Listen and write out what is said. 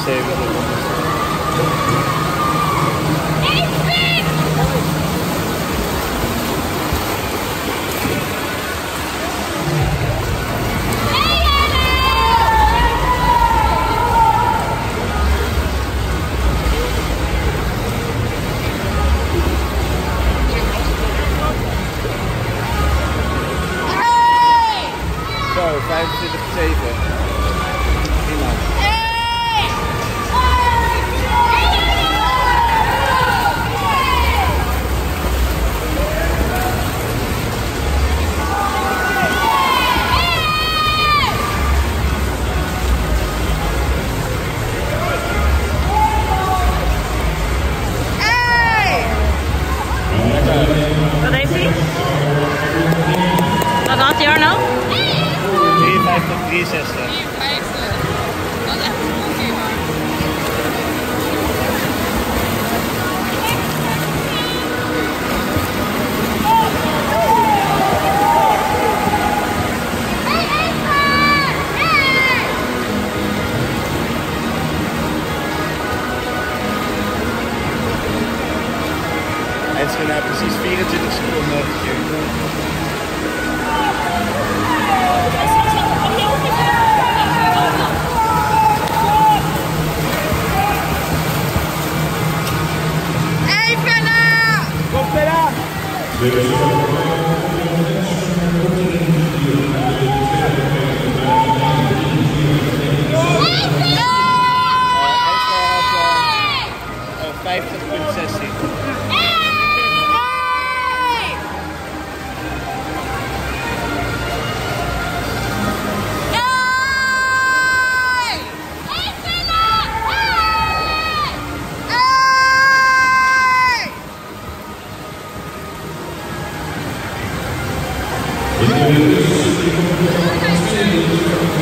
Zo, 25 7. Prima. 53 63. Dat is echt een goed keer. En ze na precies 24 seconden gekeerd. Kom de Thank you.